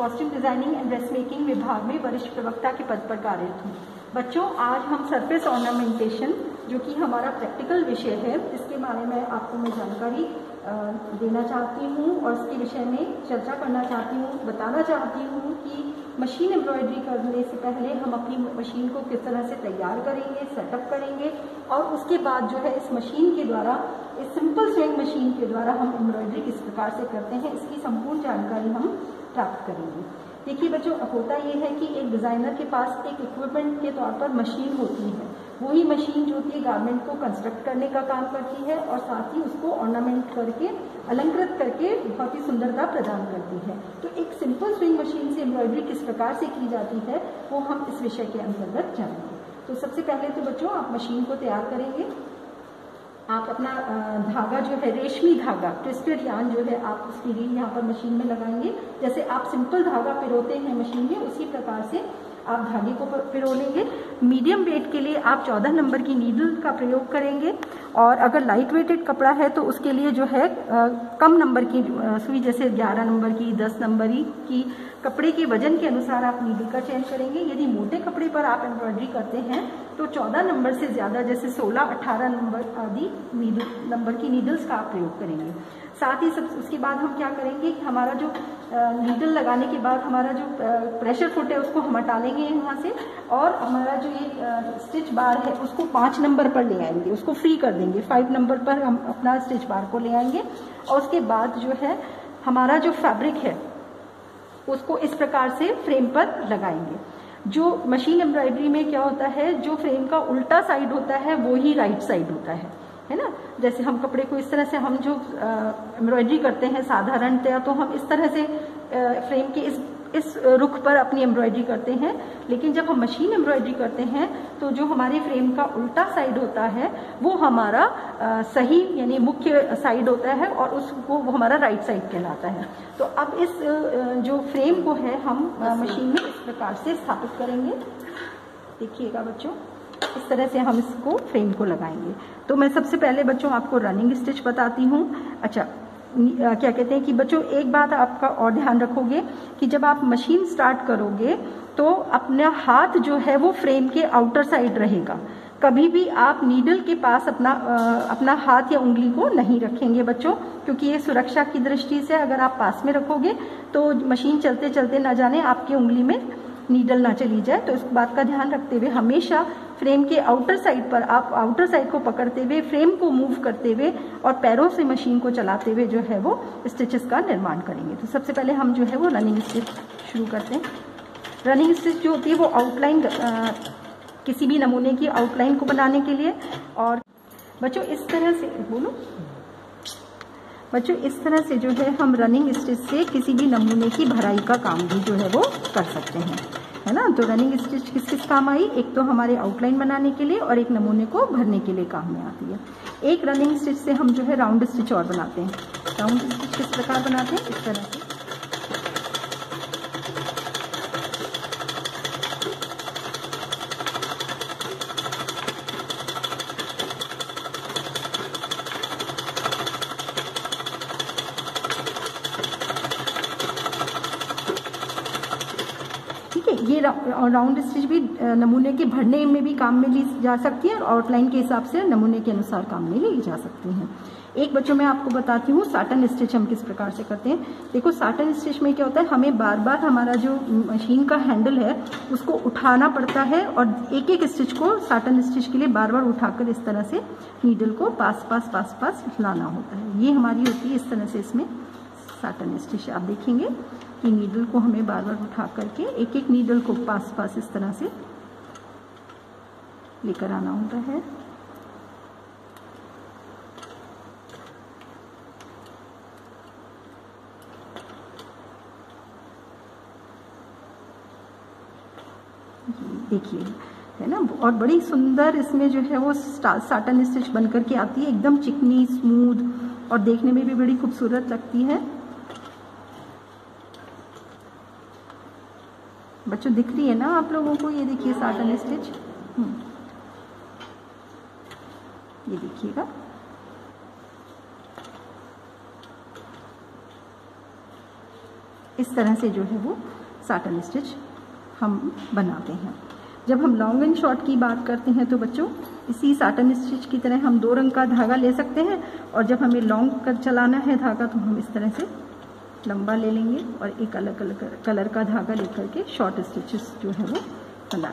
Costume designing and dress making विभाग में वरिष्ठ प्रवक्ता के पद पर कार्यरत हूँ। बच्चों, आज हम सरफेस ऑर्नामेंटेशन जो कि हमारा प्रैक्टिकल विषय है, इसके बारे में आपको मैं जानकारी देना चाहती हूँ और इसके विषय में चर्चा करना चाहती हूँ, बताना चाहती हूँ कि मशीन एम्ब्रॉयडरी करने से पहले हम अपनी मशीन को किस तरह से तैयार करेंगे सेटअप करेंगे और उसके बाद जो है इस मशीन के द्वारा, इस सिंपल स्विंग मशीन के द्वारा हम एम्ब्रॉयडरी किस प्रकार से करते हैं, इसकी संपूर्ण जानकारी हम प्राप्त करेंगे। देखिए बच्चों होता ये है कि एक डिज़ाइनर के पास एक इक्विपमेंट के तौर पर मशीन होती है। वही मशीन जो होती है गारमेंट को कंस्ट्रक्ट करने का काम करती है और साथ ही उसको ऑर्नामेंट करके, अलंकृत करके बहुत ही सुंदरता प्रदान करती है। तो एक सिंपल स्विंग मशीन से एम्ब्रॉयडरी किस प्रकार से की जाती है, वो हम इस विषय के अंतर्गत जानेंगे। तो सबसे पहले तो बच्चों, आप मशीन को तैयार करेंगे। आप अपना धागा जो है रेशमी धागा ट्विस्टेड यान जो है आप उसकी रील यहाँ पर मशीन में लगाएँगे। जैसे आप सिंपल धागा पिरोते हैं मशीन में उसी प्रकार से आप धागे को पिरो लेंगे मीडियम वेट के लिए आप 14 नंबर की नीडल का प्रयोग करेंगे और अगर लाइट वेटेड कपड़ा है तो उसके लिए जो है आ, कम नंबर की सुई जैसे 11 नंबर की 10 नंबर की कपड़े के वज़न के अनुसार आप नीडल का चयन करेंगे। यदि मोटे कपड़े पर आप एम्ब्रॉयडरी करते हैं तो 14 नंबर से ज़्यादा जैसे 16, 18 नंबर आदि नंबर की नीडल्स का आप प्रयोग करेंगे। साथ ही सब उसके बाद हम क्या करेंगे कि हमारा जो नीडल लगाने के बाद हमारा जो प्रेशर फुट है उसको हम हटा लेंगे यहाँ से और हमारा जो ये स्टिच बार है उसको पाँच नंबर पर ले आएँगे। उसको फ्री कर देंगे। फाइव नंबर पर हम अपना स्टिच बार को ले आएँगे और उसके बाद जो है हमारा जो फैब्रिक है उसको इस प्रकार से फ्रेम पर लगाएँगे। जो मशीन एम्ब्रॉयडरी में क्या होता है, जो फ्रेम का उल्टा साइड होता है, वो ही राइट साइड होता है है ना? जैसे हम कपड़े को इस तरह से हम जो एम्ब्रॉयडरी करते हैं साधारणतया तो हम इस तरह से फ्रेम के इस इस रुख पर अपनी एम्ब्रॉयडरी करते हैं। लेकिन जब हम मशीन एम्ब्रॉयडरी करते हैं तो जो हमारे फ्रेम का उल्टा साइड होता है वो हमारा आ, सही यानी मुख्य साइड होता है और उसको वो हमारा राइट साइड कहलाता है। तो अब इस जो फ्रेम को है हम मशीन में इस प्रकार से स्थापित करेंगे। देखिएगा बच्चों इस तरह से हम इसको फ्रेम को लगाएँगे। तो मैं सबसे पहले बच्चों आपको रनिंग स्टिच बताती हूँ। अच्छा क्या कहते हैं कि बच्चों एक बात आपका और ध्यान रखोगे कि जब आप मशीन स्टार्ट करोगे तो अपना हाथ जो है वो फ्रेम के आउटर साइड रहेगा। कभी भी आप नीडल के पास अपना आ, अपना हाथ या उंगली को नहीं रखेंगे बच्चों क्योंकि ये सुरक्षा की दृष्टि से अगर आप पास में रखोगे तो मशीन चलते चलते ना जाने आपकी उंगली में नीडल ना चली जाए। तो इस बात का ध्यान रखते हुए हमेशा फ्रेम के आउटर साइड पर आप आउटर साइड को पकड़ते हुए, फ्रेम को मूव करते हुए और पैरों से मशीन को चलाते हुए जो है वो स्टिचेस का निर्माण करेंगे। तो सबसे पहले हम जो है वो रनिंग स्टिच शुरू करते हैं। रनिंग स्टिच जो होती है वो आउटलाइन किसी भी नमूने की आउटलाइन को बनाने के लिए और बच्चों, इस तरह से, बोलो। बच्चों, इस तरह से जो है हम रनिंग स्टिच से किसी भी नमूने की भराई का काम भी जो है वो कर सकते हैं। है ना? तो रनिंग स्टिच किस किस काम आई? एक तो हमारे आउटलाइन बनाने के लिए और एक नमूने को भरने के लिए काम में आती है। एक रनिंग स्टिच से हम जो है राउंड स्टिच और बनाते हैं। राउंड स्टिच किस प्रकार बनाते हैं? इस तरह से। ये राउंड स्टिच भी नमूने के भरने में भी काम में ली जा सकती है और आउटलाइन के हिसाब से नमूने के अनुसार काम में ली जा सकती हैं। एक बच्चों में आपको बताती हूँ साटन स्टिच हम किस प्रकार से करते हैं। देखो साटन स्टिच में क्या होता है, हमें बार बार हमारा जो मशीन का हैंडल है, उसको उठाना पड़ता है और एक एक स्टिच को साटन स्टिच के लिए बार बार उठाकर इस तरह से नीडल को पास पास पास पास लाना होता है। ये हमारी होती है इस तरह से इसमें साटन स्टिच आप देखेंगे। कि नीडल को हमें बार बार उठा करके एक एक नीडल को पास पास इस तरह से लेकर आना होता है। देखिए, है ना? और बड़ी सुंदर इसमें जो है वो साटन स्टिच बनकर के आती है, एकदम चिकनी स्मूथ और देखने में भी बड़ी खूबसूरत लगती है। बच्चों, दिख रही है ना आप लोगों को? ये देखिए साटन स्टिच। हम्म। ये देखिएगा। इस तरह से जो है वो साटन स्टिच हम बनाते हैं। जब हम लॉन्ग एंड शॉर्ट की बात करते हैं तो बच्चों, इसी साटन स्टिच की तरह हम दो रंग का धागा ले सकते हैं और जब हमें लॉन्ग कर चलाना है धागा तो हम इस तरह से लंबा ले लेंगे और एक अलग अलग कलर का धागा लेकर के शॉर्ट स्टिचेस जो है वो बना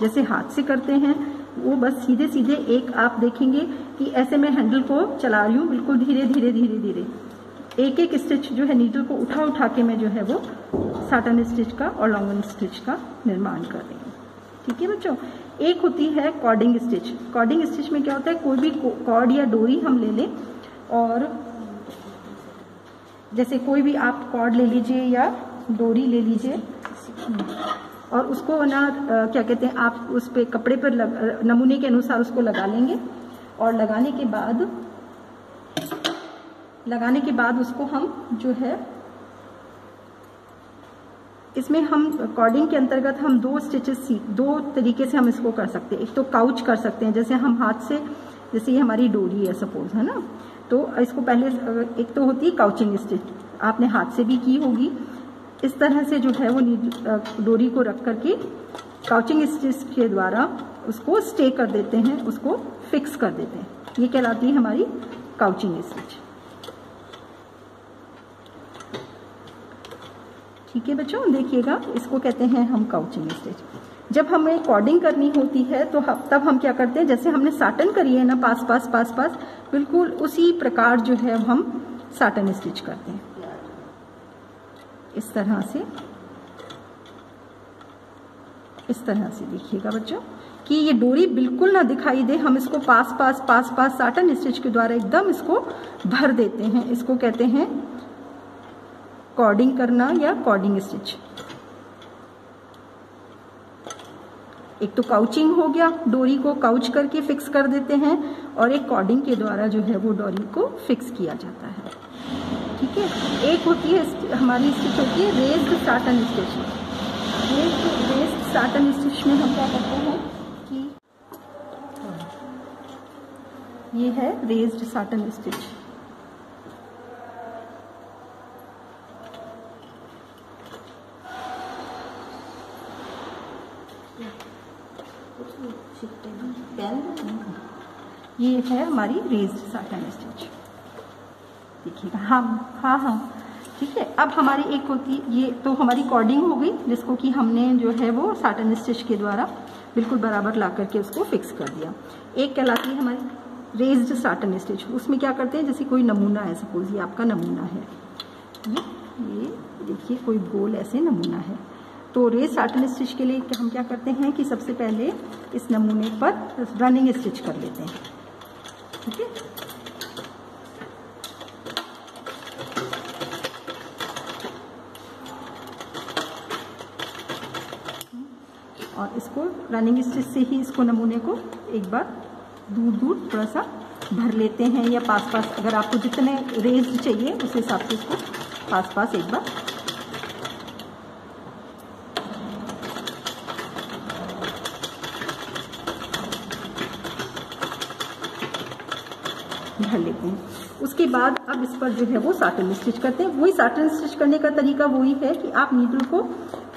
जैसे हाथ से करते हैं, वो बस सीधे सीधे एक आप देखेंगे कि ऐसे मैं हैंडल को चला रही हूँ, बिल्कुल धीरे धीरे धीरे धीरे। एक एक स्टिच जो है नीडल को उठा उठा के मैं जो है वो साटन स्टिच का और लॉन्गन स्टिच का निर्माण कर रही हूँ। ठीक है बच्चों? एक होती है कॉर्डिंग स्टिच कॉर्डिंग स्टिच में क्या होता है, कोई भी कॉर्ड या डोरी हम ले लें और जैसे कोई भी आप कॉर्ड ले लीजिए या डोरी ले लीजिए। और उसको ना क्या कहते हैं आप उस पर कपड़े पर लग, नमूने के अनुसार उसको लगा लेंगे। और लगाने के बाद लगाने के बाद उसको हम जो है इसमें हम कॉर्डिंग के अंतर्गत हम दो स्टिचेस दो तरीके से हम इसको कर सकते हैं। एक तो काउच कर सकते हैं जैसे हम हाथ से जैसे ये हमारी डोरी है सपोज़ है ना? तो इसको पहले, एक तो होती है काउचिंग स्टिच आपने हाथ से भी की होगी। इस तरह से जो है वो डोरी को रख करके काउचिंग स्टिच के द्वारा उसको स्टे कर देते हैं, उसको फिक्स कर देते हैं। ये कहलाती है हमारी काउचिंग स्टिच ठीक है बच्चों, देखिएगा, इसको कहते हैं हम काउचिंग स्टिच जब हमें कॉर्डिंग करनी होती है तो तब हम क्या करते हैं? जैसे हमने साटन करी है ना पास पास पास पास बिल्कुल उसी प्रकार जो है हम साटन स्टिच करते हैं। इस तरह से, इस तरह से देखिएगा बच्चों, कि ये डोरी बिल्कुल ना दिखाई दे। हम इसको पास पास पास पास साटन स्टिच के द्वारा एकदम इसको भर देते हैं। इसको कहते हैं कॉर्डिंग करना या कॉर्डिंग स्टिच एक तो काउचिंग हो गया, डोरी को काउच करके फिक्स कर देते हैं और एक कॉर्डिंग के द्वारा जो है वो डोरी को फिक्स किया जाता है। ठीक है? एक होती है हमारी स्टिच होती है raised satin stitch raised satin stitch में हम क्या करते हैं कि ये है रेस्ड साटन स्टिच ये है हमारी रेज्ड साटन स्टिच देखिएगा हाँ हाँ हाँ ठीक है। अब हमारी एक होती, ये तो हमारी कॉर्डिंग हो गई, जिसको कि हमने जो है वो साटन स्टिच के द्वारा बिल्कुल बराबर ला करके उसको फिक्स कर दिया। एक कहलाती है हमारी रेज्ड साटन स्टिच उसमें क्या करते हैं? जैसे कोई नमूना है सपोज़ ये आपका नमूना है। ये देखिए, कोई गोल ऐसे नमूना है। तो रेस साटन स्टिच के लिए हम क्या करते हैं कि सबसे पहले इस नमूने पर रनिंग स्टिच कर लेते हैं। ठीक है? और इसको रनिंग स्टिच से ही इसको नमूने को एक बार दूर दूर थोड़ा सा भर लेते हैं या पास पास अगर आपको जितने रेज चाहिए, उस हिसाब से इसको पास पास एक बार भर लेते हैं। उसके बाद अब इस पर जो है वो साटन स्टिच करते हैं। वही साटन स्टिच करने का तरीका वही है कि आप नीडल को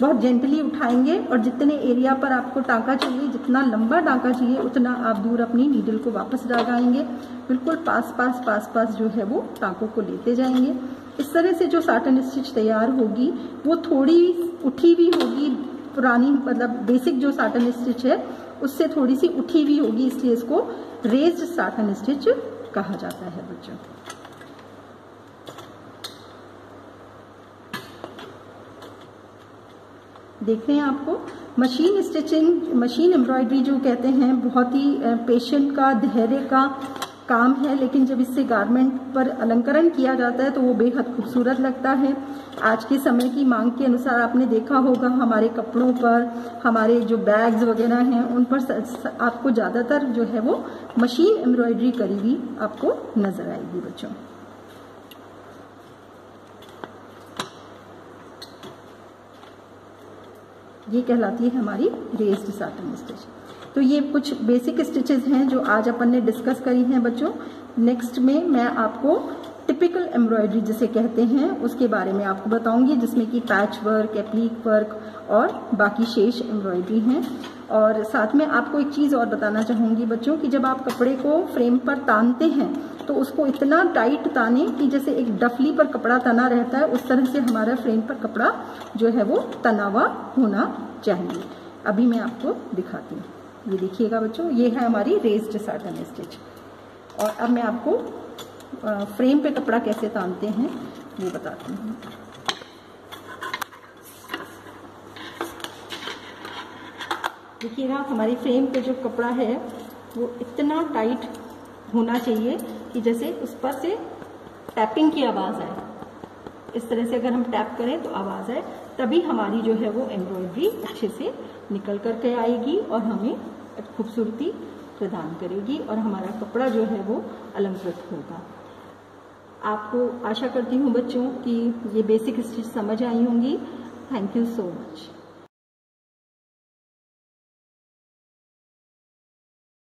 बहुत जेंटली उठाएँगे और जितने एरिया पर आपको टाँका चाहिए, जितना लंबा टाँका चाहिए, उतना आप दूर अपनी नीडल को वापस लगाएँगे। बिल्कुल पास पास पास पास जो है वो टाँकों को लेते जाएँगे। इस तरह से जो साटन स्टिच तैयार होगी, वो थोड़ी उठी भी होगी, पुरानी मतलब बेसिक जो साटन स्टिच है, उससे थोड़ी सी उठी हुई होगी, इसलिए इसको रेज्ड साटन स्टिच कहा जाता है, बच्चों। देख रहे हैं आपको। मशीन स्टिचिंग, मशीन एम्ब्रॉयडरी जो कहते हैं, बहुत ही पेशेंट का, धैर्य का काम है, लेकिन जब इससे गारमेंट पर अलंकरण किया जाता है तो वो बेहद खूबसूरत लगता है। आज के समय की मांग के अनुसार आपने देखा होगा, हमारे कपड़ों पर, हमारे जो बैग्स वगैरह हैं, उन पर आपको ज़्यादातर जो है वो मशीन एम्ब्रॉयडरी करी हुई आपको नज़र आएगी, बच्चों। ये कहलाती है हमारी रेस्ड साटन स्टिच तो ये कुछ बेसिक स्टिचेस हैं जो आज अपन ने डिस्कस करी हैं बच्चों। नेक्स्ट में मैं आपको टिपिकल टिपिकल एम्ब्रॉयडरी जिसे कहते हैं, उसके बारे में आपको बताऊँगी, जिसमें कि पैच वर्क एप्लीक वर्क और बाकी शेष एम्ब्रॉयडरी हैं। और साथ में आपको एक चीज़ और बताना चाहूँगी बच्चों कि जब आप कपड़े को फ्रेम पर तानते हैं तो उसको इतना टाइट ताने कि जैसे एक डफली पर कपड़ा तना रहता है, उस तरह से हमारा फ्रेम पर कपड़ा जो है वो तनावा होना चाहिए। अभी मैं आपको दिखाती हूँ। ये देखिएगा बच्चों, ये है हमारी रेस्ड साटन स्टिच और अब मैं आपको फ्रेम पे कपड़ा कैसे तानते हैं वो बताती हूँ। देखिएगा हमारी फ्रेम पे जो कपड़ा है, वो इतना टाइट होना चाहिए कि जैसे उस पर से टैपिंग की आवाज़ आए। इस तरह से अगर हम टैप करें तो आवाज़ आए। तभी हमारी जो है वो एम्ब्रॉयडरी अच्छे से निकल करके आएगी और हमें खूबसूरती प्रदान करेगी और हमारा कपड़ा जो है वो अलंकृत होगा। आपको आशा करती हूँ बच्चों कि ये बेसिक स्टिच समझ आई होंगी। Thank you so much